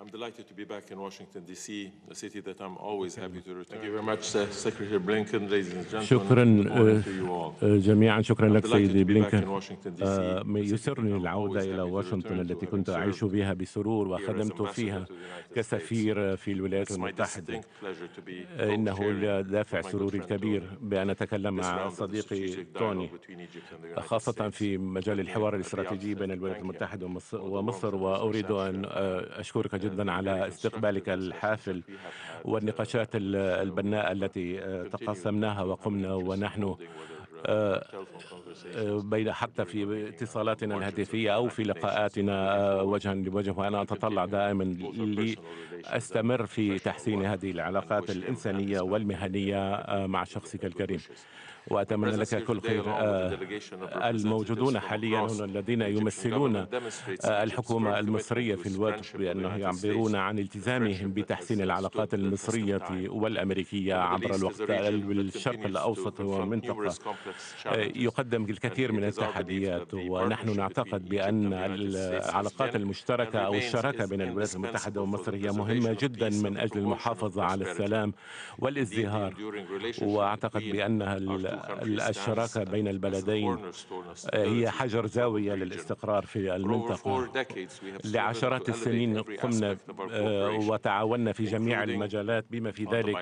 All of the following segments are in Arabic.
I'm delighted to be back in Washington, D.C., a city that I'm always happy to return. Thank you very much, uh, Secretary Blinken, ladies and gentlemen. شكرا. آه، جميعا شكرا لك سيدي بلينكن آه، يسرني العودة إلى واشنطن التي كنت أعيش بها بسرور وخدمت فيها. كسفير في الولايات المتحدة آه، إنه دافع سروري الكبير بأن أتكلم مع صديقي توني خاصة. في مجال الحوار الاستراتيجي بين الولايات المتحدة ومصر, وأريد أن آه، أشكرك and جدا على استقبالك الحافل والنقاشات ال- البناءة التي آه، تقاسمناها وقمنا ونحن آه، آه، بين حتى في اتصالاتنا الهاتفية أو في لقاءاتنا آه، وجها لوجه وأنا أتطلع دائما لأستمر في تحسين هذه العلاقات الإنسانية والمهنية آه، مع شخصك الكريم. وأتمنى لك كل خير آه، الموجودون حاليا هنا الذين يمثلون آه، الحكومة المصرية في الوجه بأنه يعبرون عن التزامهم بتحسين العلاقات المصرية والأمريكية عبر الوقت الشرق الأوسط والمنطقة. يقدم الكثير من التحديات ونحن نعتقد بأن العلاقات المشتركة أو الشراكة بين الولايات المتحدة ومصر هي مهمة جدا من أجل المحافظة على السلام والازدهار. وأعتقد بأنها الشراكة بين البلدين هي حجر زاوية للاستقرار في المنطقة. لعشرات السنين قمنا آه، وتعاوننا في جميع المجالات بما في ذلك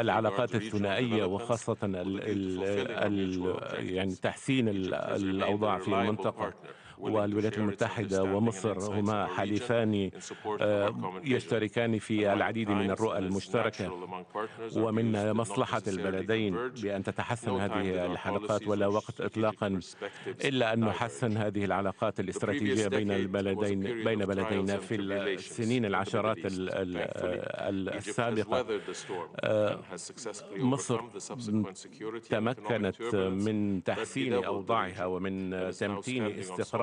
العلاقات الثنائية وخاصة ال ال ال يعني تحسين ال- الأوضاع في المنطقة. والولايات المتحدة ومصر هما حليفان آه، يشتركان في العديد من الرؤى المشتركة. ومن مصلحة البلدين بأن تتحسن هذه الحلقات ولا وقت إطلاقا إلا أن نحسن هذه العلاقات الاستراتيجية بين البلدين بين بلدينا في السنين العشرات ال- ال- ال- السابقة. آه، مصر تمكنت من تحسين أوضاعها ومن تمكين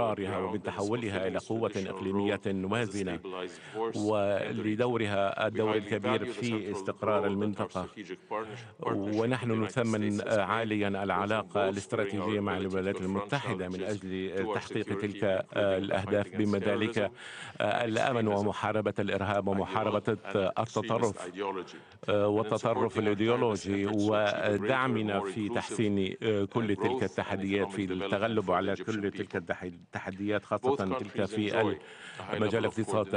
استقرارها ومن تحولها إلى قوة إقليمية وازنة ولدورها الدور الكبير في استقرار المنطقة. ونحن نثمن عاليا العلاقة الاستراتيجية مع الولايات المتحدة من أجل تحقيق تلك الأهداف. بما ذلك الأمن ومحاربة الإرهاب ومحاربة التطرف والتطرف الإيديولوجي ودعمنا في تحسين كل تلك التحديات في التغلب على كل تلك التحديات خاصة تلك في مجال الاقتصاد.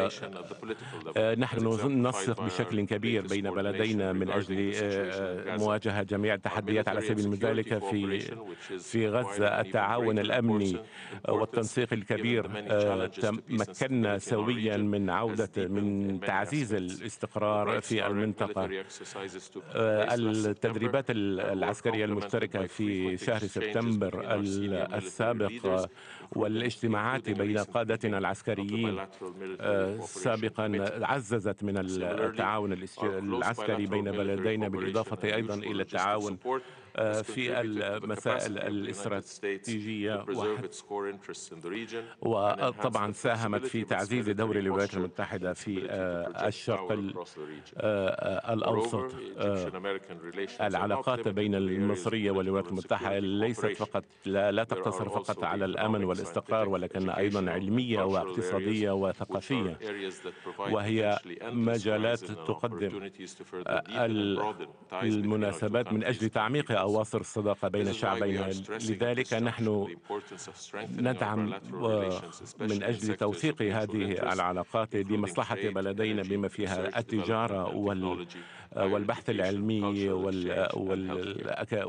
آه، نحن ننسق بشكل كبير بين بلدينا من أجل آه، مواجهة جميع التحديات على سبيل ذلك في في غزة. التعاون الأمني والتنسيق الكبير آه، تمكنا سويا من عودة من تعزيز الاستقرار في المنطقة. آه، التدريبات العسكرية المشتركة في شهر سبتمبر ال- السابق آه، والاجتماعات بين قادتنا العسكريين آه، سابقا عززت من التعاون العسكري بين بلدينا بالإضافة أيضا إلى التعاون في المسائل الاستراتيجية وطبعا ساهمت في تعزيز دور الولايات المتحدة في آه، الشرق ال- آه، آه، الأوسط آه، العلاقات بين المصرية والولايات المتحدة ليست فقط لا, لا تقتصر فقط على الأمن والاستقرار ولكن أيضا علمية واقتصادية وثقافية. وهي مجالات تقدم ال- المناسبات من أجل تعميق أواصر الصداقة بين الشعبين لذلك نحن ندعم آه، من أجل توثيق هذه العلاقات لمصلحة بلدينا بما فيها التجارة وال- والبحث العلمي وال-